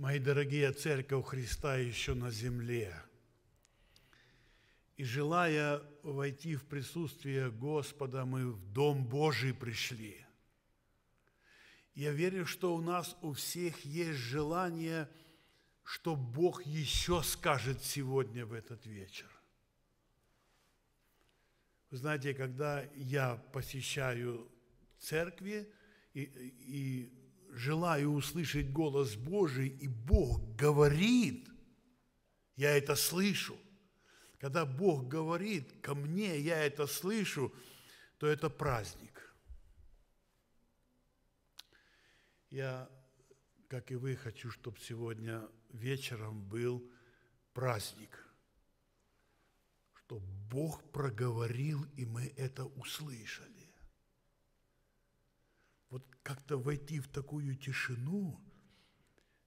Мои дорогие, Церковь Христа еще на земле. И желая войти в присутствие Господа, мы в Дом Божий пришли. Я верю, что у нас у всех есть желание, что Бог еще скажет сегодня в этот вечер. Вы знаете, когда я посещаю церкви и, и желаю услышать голос Божий, и Бог говорит, я это слышу. Когда Бог говорит ко мне, я это слышу, то это праздник. Я, как и вы, хочу, чтобы сегодня вечером был праздник, чтобы Бог проговорил, и мы это услышали вот как-то войти в такую тишину,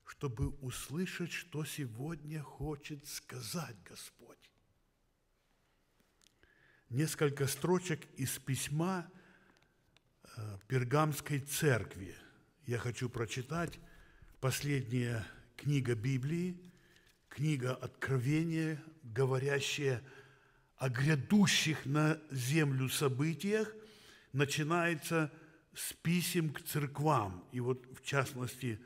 чтобы услышать, что сегодня хочет сказать Господь. Несколько строчек из письма э, Пергамской церкви. Я хочу прочитать последняя книга Библии, книга Откровения, говорящая о грядущих на землю событиях, начинается с с писем к церквам. И вот, в частности,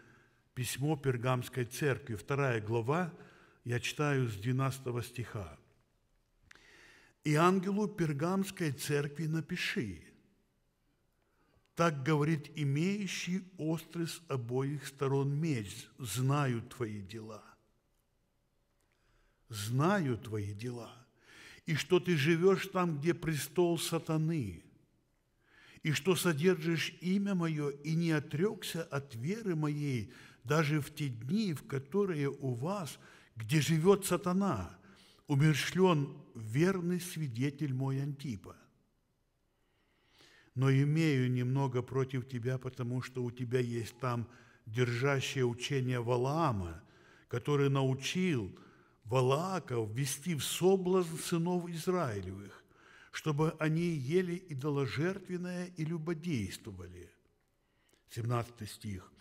письмо Пергамской церкви, вторая глава, я читаю с 12 стиха. «И ангелу Пергамской церкви напиши, так говорит имеющий острый с обоих сторон меч, знаю твои дела. Знаю твои дела, и что ты живешь там, где престол сатаны, и что содержишь имя мое, и не отрекся от веры моей, даже в те дни, в которые у вас, где живет сатана, умершлен верный свидетель мой Антипа. Но имею немного против тебя, потому что у тебя есть там держащее учение Валаама, который научил Валааков ввести в соблазн сынов Израилевых, чтобы они ели идоложертвенное и любодействовали. 17 стих.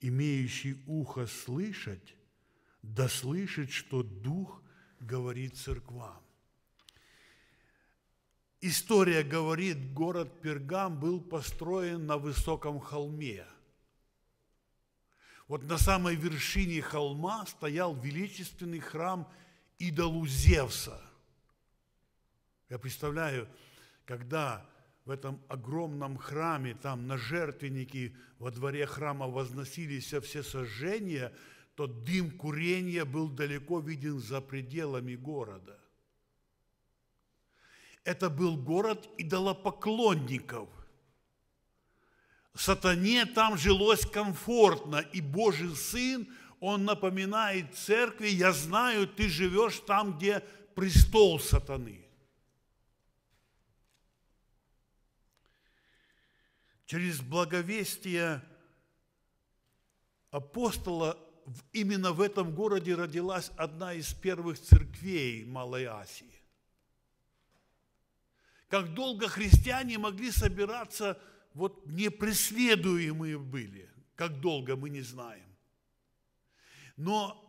«Имеющий ухо слышать, да слышит, что Дух говорит церквам». История говорит, город Пергам был построен на высоком холме. Вот на самой вершине холма стоял величественный храм идолу Зевса – я представляю, когда в этом огромном храме, там на жертвеннике во дворе храма возносились все сожжения, то дым курения был далеко виден за пределами города. Это был город идолопоклонников. Сатане там жилось комфортно, и Божий Сын, Он напоминает церкви, я знаю, ты живешь там, где престол сатаны – через благовестие апостола именно в этом городе родилась одна из первых церквей Малой Асии. Как долго христиане могли собираться, вот непреследуемые были, как долго мы не знаем. Но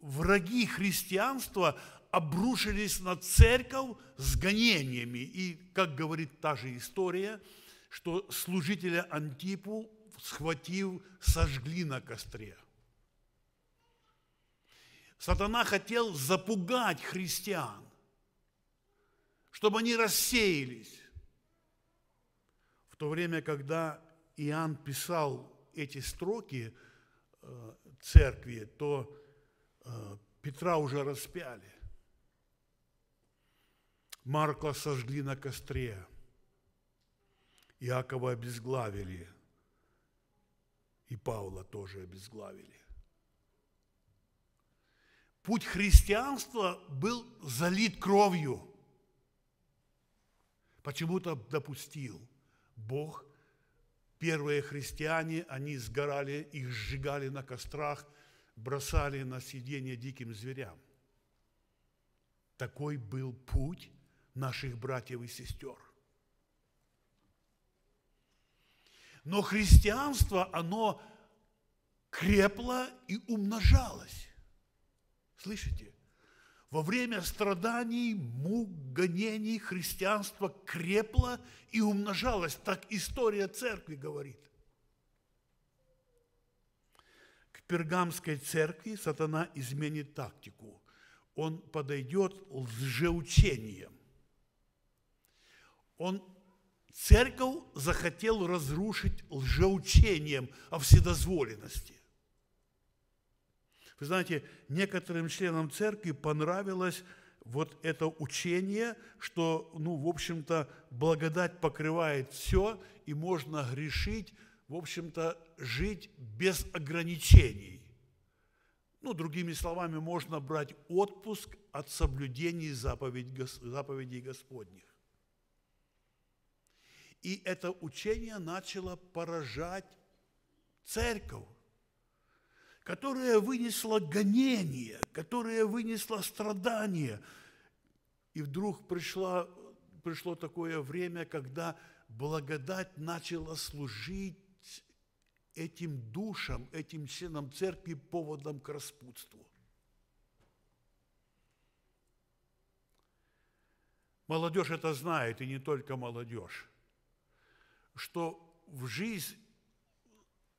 враги христианства обрушились на церковь с гонениями. И, как говорит та же история – что служителя Антипу, схватив, сожгли на костре. Сатана хотел запугать христиан, чтобы они рассеялись. В то время, когда Иоанн писал эти строки э, церкви, то э, Петра уже распяли. Марка сожгли на костре. Иакова обезглавили, и Павла тоже обезглавили. Путь христианства был залит кровью. Почему-то допустил Бог. Первые христиане, они сгорали, их сжигали на кострах, бросали на сиденье диким зверям. Такой был путь наших братьев и сестер – Но христианство, оно крепла и умножалась. Слышите? Во время страданий, мук, гонений христианство крепло и умножалось. Так история церкви говорит. К пергамской церкви сатана изменит тактику. Он подойдет лжеучением. Он церковь захотел разрушить лжеучением о вседозволенности. Вы знаете, некоторым членам церкви понравилось вот это учение, что, ну, в общем-то, благодать покрывает все, и можно грешить, в общем-то, жить без ограничений. Ну, другими словами, можно брать отпуск от соблюдений заповедей Господних. И это учение начало поражать церковь которая вынесла гонение, которая вынесла страдания. И вдруг пришла, пришло такое время, когда благодать начала служить этим душам, этим членам церкви поводом к распутству. Молодежь это знает, и не только молодежь, что в жизнь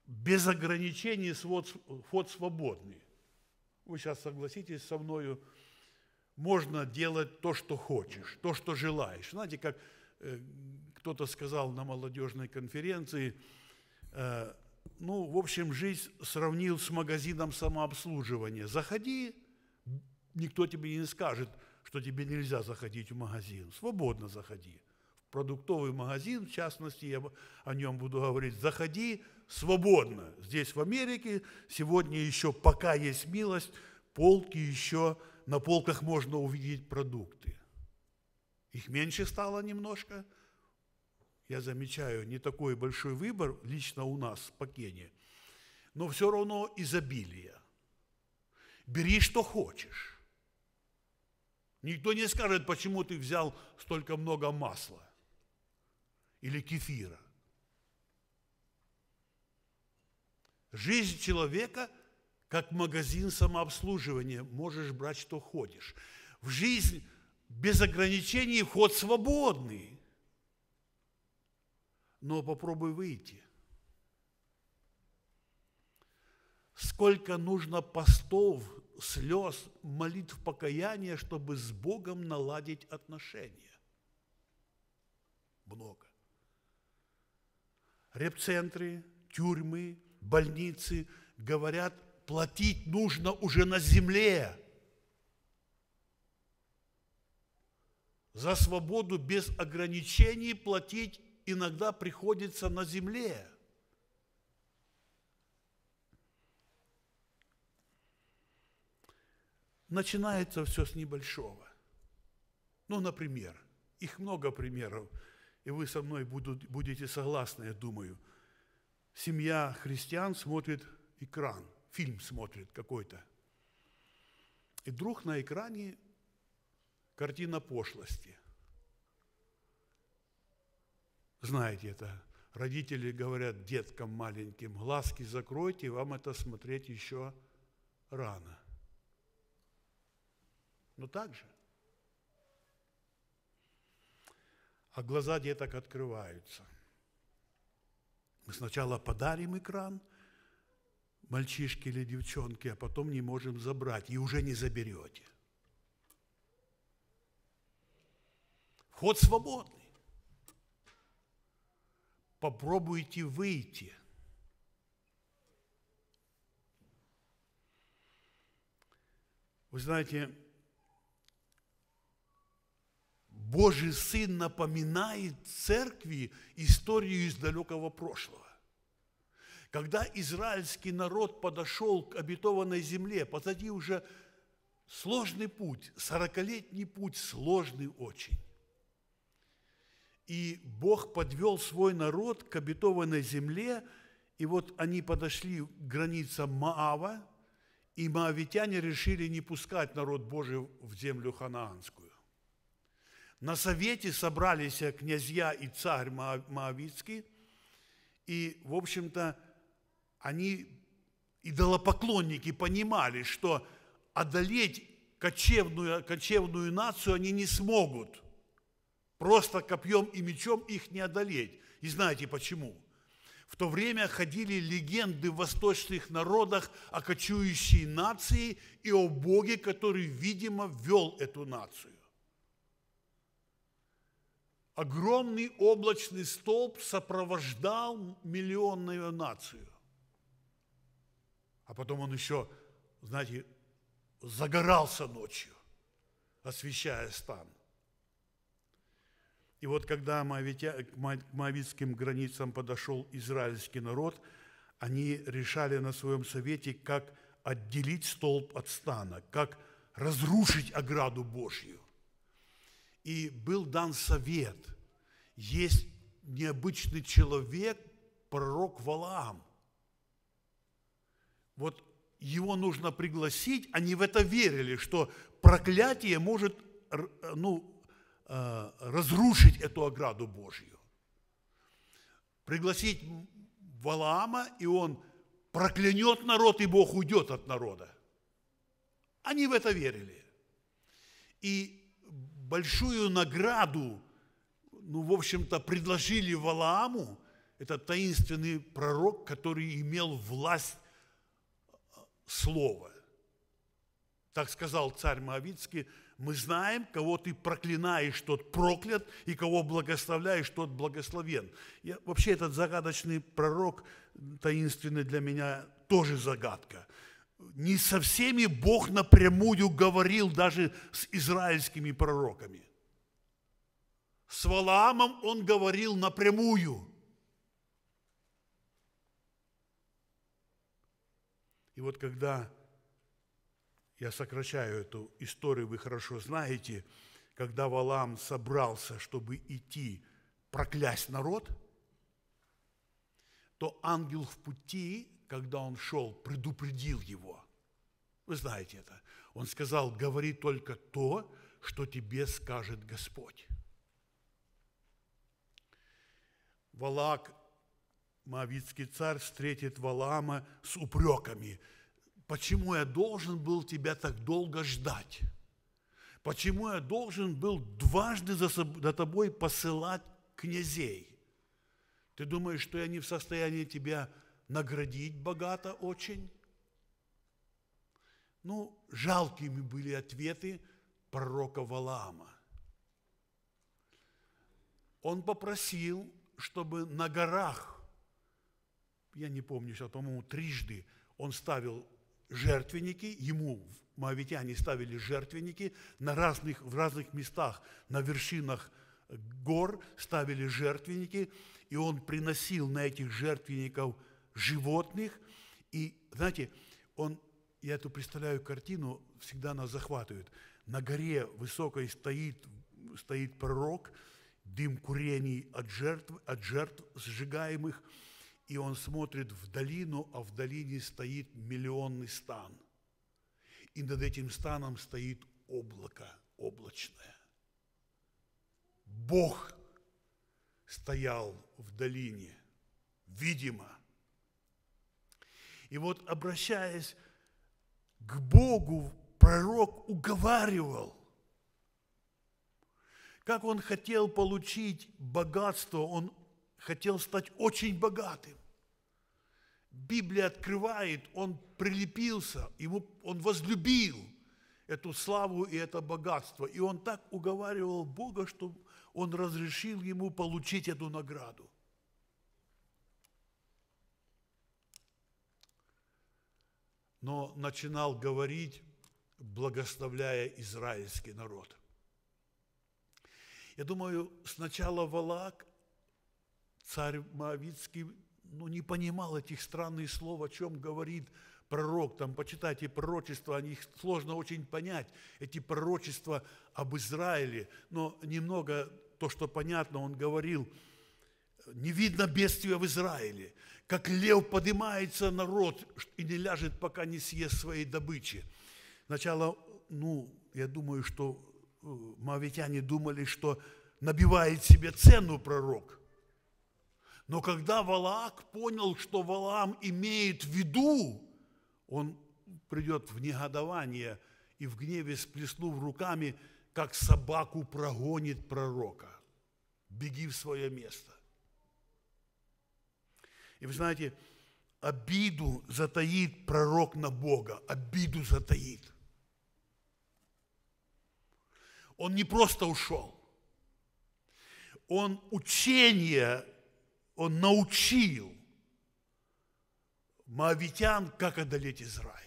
без ограничений свод, вход свободный. Вы сейчас согласитесь со мною, можно делать то, что хочешь, то, что желаешь. Знаете, как э, кто-то сказал на молодежной конференции, э, ну, в общем, жизнь сравнил с магазином самообслуживания. Заходи, никто тебе не скажет, что тебе нельзя заходить в магазин. Свободно заходи. Продуктовый магазин, в частности, я о нем буду говорить, заходи, свободно. Здесь в Америке сегодня еще, пока есть милость, полки еще, на полках можно увидеть продукты. Их меньше стало немножко. Я замечаю, не такой большой выбор лично у нас в Пакене, но все равно изобилие. Бери, что хочешь. Никто не скажет, почему ты взял столько много масла или кефира. Жизнь человека как магазин самообслуживания. Можешь брать, что ходишь. В жизнь без ограничений вход свободный. Но попробуй выйти. Сколько нужно постов, слез, молитв покаяния, чтобы с Богом наладить отношения? Много. Репцентры, тюрьмы, больницы говорят, платить нужно уже на земле. За свободу без ограничений платить иногда приходится на земле. Начинается все с небольшого. Ну, например, их много примеров, и вы со мной будете согласны, я думаю – семья христиан смотрит экран, фильм смотрит какой-то. И вдруг на экране картина пошлости. Знаете это, родители говорят деткам маленьким, глазки закройте, вам это смотреть еще рано. Но так же. А глаза деток открываются – мы сначала подарим экран мальчишке или девчонке, а потом не можем забрать, и уже не заберете. Вход свободный. Попробуйте выйти. Вы знаете, Божий Сын напоминает церкви историю из далекого прошлого. Когда израильский народ подошел к обетованной земле, позади уже сложный путь, сорокалетний путь, сложный очень. И Бог подвел свой народ к обетованной земле, и вот они подошли к границам Маава, и маавитяне решили не пускать народ Божий в землю ханаанскую. На совете собрались князья и царь Моавицкий, и, в общем-то, они идолопоклонники понимали, что одолеть кочевную, кочевную нацию они не смогут. Просто копьем и мечом их не одолеть. И знаете почему? В то время ходили легенды в восточных народах о кочующей нации и о Боге, который, видимо, вел эту нацию. Огромный облачный столб сопровождал миллионную нацию. А потом он еще, знаете, загорался ночью, освещая стан. И вот когда к моавитским границам подошел израильский народ, они решали на своем совете, как отделить столб от стана, как разрушить ограду Божью. И был дан совет. Есть необычный человек, пророк Валаам. Вот его нужно пригласить, они в это верили, что проклятие может ну, э, разрушить эту ограду Божью. Пригласить Валаама, и он проклянет народ, и Бог уйдет от народа. Они в это верили. И большую награду, ну, в общем-то, предложили Валааму, это таинственный пророк, который имел власть слова. Так сказал царь Моавицкий, мы знаем, кого ты проклинаешь, тот проклят, и кого благословляешь, тот благословен. Я, вообще этот загадочный пророк, таинственный для меня, тоже загадка. Не со всеми Бог напрямую говорил, даже с израильскими пророками. С Валаамом он говорил напрямую – И вот когда я сокращаю эту историю, вы хорошо знаете, когда Валам собрался, чтобы идти проклясть народ, то ангел в пути, когда он шел, предупредил его. Вы знаете это. Он сказал, говори только то, что тебе скажет Господь. Валак Моавитский царь встретит Валаама с упреками. Почему я должен был тебя так долго ждать? Почему я должен был дважды за тобой посылать князей? Ты думаешь, что я не в состоянии тебя наградить богато очень? Ну, жалкими были ответы пророка Валаама. Он попросил, чтобы на горах я не помню сейчас, по-моему, трижды он ставил жертвенники, ему моавитяне ставили жертвенники на разных, в разных местах, на вершинах гор ставили жертвенники, и он приносил на этих жертвенников животных, и, знаете, он, я эту представляю картину, всегда нас захватывает. На горе высокой стоит, стоит пророк, дым курений от жертв, от жертв сжигаемых – и он смотрит в долину, а в долине стоит миллионный стан. И над этим станом стоит облако облачное. Бог стоял в долине, видимо. И вот, обращаясь к Богу, пророк уговаривал, как он хотел получить богатство, он хотел стать очень богатым. Библия открывает, он прилепился, ему, он возлюбил эту славу и это богатство. И он так уговаривал Бога, что он разрешил ему получить эту награду. Но начинал говорить, благословляя израильский народ. Я думаю, сначала Валак царь Моавицкий ну, не понимал этих странных слов, о чем говорит пророк. Там почитайте пророчества, они их сложно очень понять, эти пророчества об Израиле. Но немного то, что понятно, он говорил, не видно бедствия в Израиле, как лев поднимается народ и не ляжет, пока не съест своей добычи. Сначала, ну, я думаю, что э, мавитяне думали, что набивает себе цену пророк – но когда Валаак понял, что Валаам имеет в виду, он придет в негодование и в гневе сплеснув руками, как собаку прогонит пророка. Беги в свое место. И вы знаете, обиду затаит пророк на Бога, обиду затаит. Он не просто ушел, он учение, он научил моавитян, как одолеть Израиль.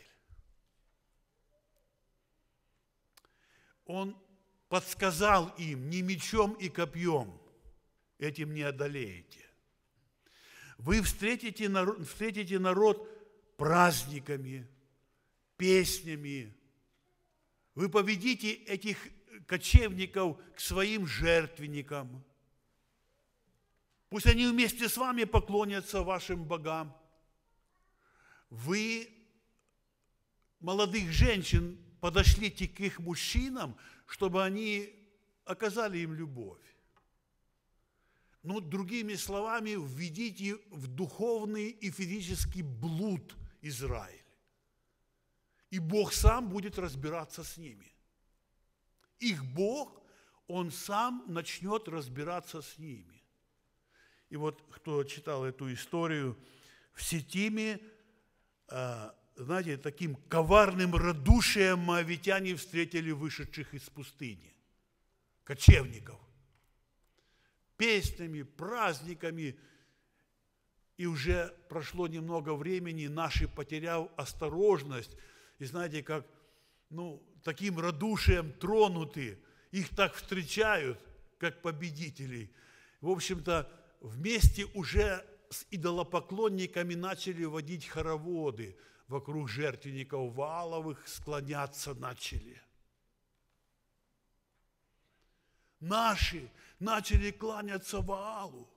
Он подсказал им, не мечом и копьем этим не одолеете. Вы встретите народ, встретите народ праздниками, песнями. Вы поведите этих кочевников к своим жертвенникам. Пусть они вместе с вами поклонятся вашим богам. Вы, молодых женщин, подошлите к их мужчинам, чтобы они оказали им любовь. Ну, другими словами, введите в духовный и физический блуд Израиль. И Бог сам будет разбираться с ними. Их Бог, Он сам начнет разбираться с ними. И вот кто читал эту историю, в Сетиме а, знаете, таким коварным радушием моавитяне встретили вышедших из пустыни, кочевников. Песнями, праздниками. И уже прошло немного времени, наши, потеряв осторожность, и знаете, как, ну, таким радушием тронуты, их так встречают, как победителей. В общем-то, вместе уже с идолопоклонниками начали водить хороводы – вокруг жертвенников Валовых склоняться начали. Наши начали кланяться Ваалу.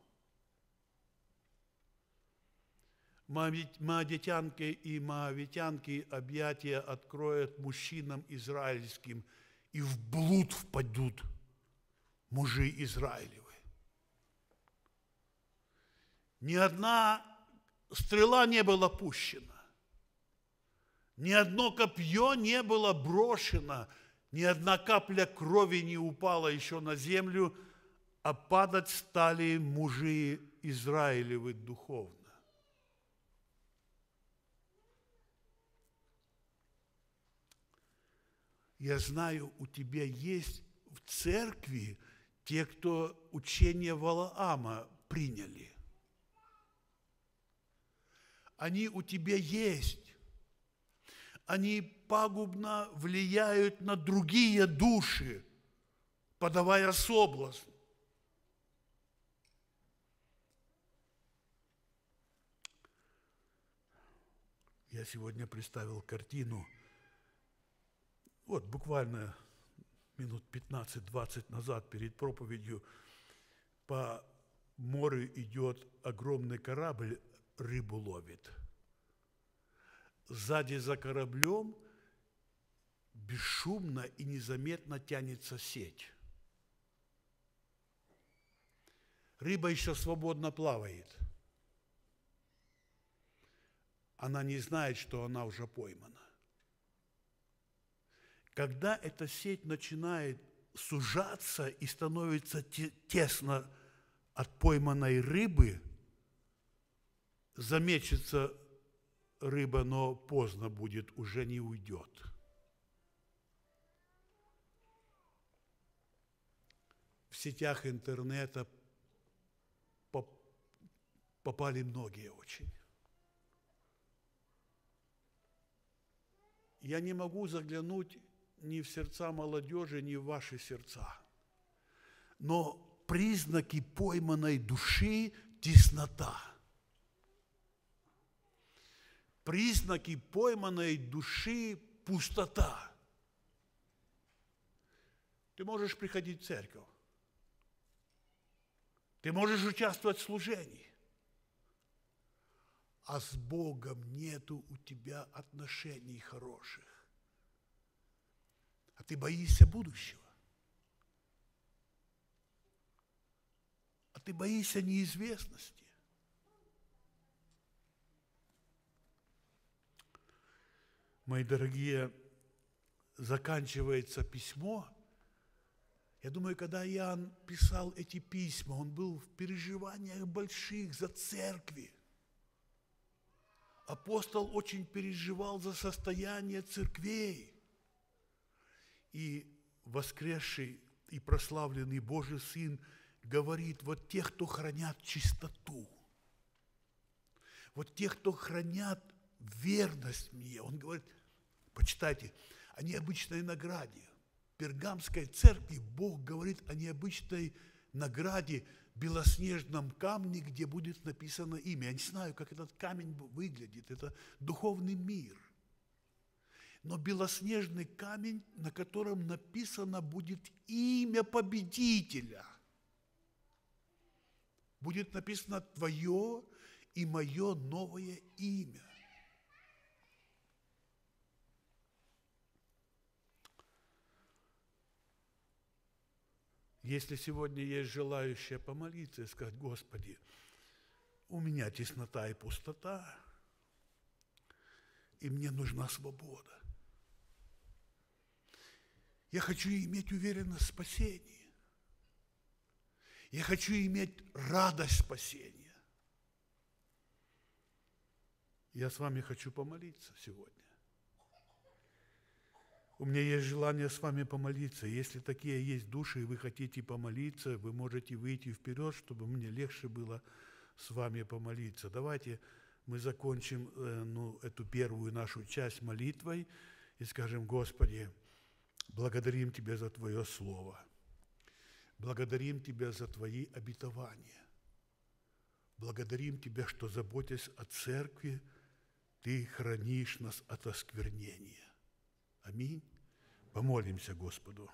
Маадитянки и маавитянки объятия откроют мужчинам израильским, и в блуд впадут мужи Израилевы. Ни одна стрела не была пущена. Ни одно копье не было брошено, ни одна капля крови не упала еще на землю, а падать стали мужи Израилевы духовно. Я знаю, у тебя есть в церкви те, кто учение Валаама приняли. Они у тебя есть они пагубно влияют на другие души, подавая соблазн. Я сегодня представил картину, вот буквально минут 15-20 назад перед проповедью по морю идет огромный корабль, рыбу ловит – сзади за кораблем бесшумно и незаметно тянется сеть. Рыба еще свободно плавает. Она не знает, что она уже поймана. Когда эта сеть начинает сужаться и становится тесно от пойманной рыбы, замечется рыба, но поздно будет, уже не уйдет. В сетях интернета попали многие очень. Я не могу заглянуть ни в сердца молодежи, ни в ваши сердца. Но признаки пойманной души – теснота – признаки пойманной души – пустота. Ты можешь приходить в церковь. Ты можешь участвовать в служении. А с Богом нету у тебя отношений хороших. А ты боишься будущего. А ты боишься неизвестности. Мои дорогие, заканчивается письмо. Я думаю, когда Иоанн писал эти письма, он был в переживаниях больших за церкви. Апостол очень переживал за состояние церквей. И воскресший и прославленный Божий Сын говорит, вот тех, кто хранят чистоту, вот тех, кто хранят верность мне, он говорит, почитайте, о необычной награде. В Пергамской церкви Бог говорит о необычной награде, белоснежном камне, где будет написано имя. Я не знаю, как этот камень выглядит. Это духовный мир. Но белоснежный камень, на котором написано будет имя победителя. Будет написано твое и мое новое имя. Если сегодня есть желающие помолиться и сказать, Господи, у меня теснота и пустота, и мне нужна свобода. Я хочу иметь уверенность в спасении. Я хочу иметь радость спасения. Я с вами хочу помолиться сегодня. У меня есть желание с вами помолиться. Если такие есть души, и вы хотите помолиться, вы можете выйти вперед, чтобы мне легче было с вами помолиться. Давайте мы закончим э, ну, эту первую нашу часть молитвой и скажем, Господи, благодарим Тебя за Твое Слово. Благодарим Тебя за Твои обетования. Благодарим Тебя, что, заботясь о церкви, Ты хранишь нас от осквернения. Аминь. Помолимся Господу.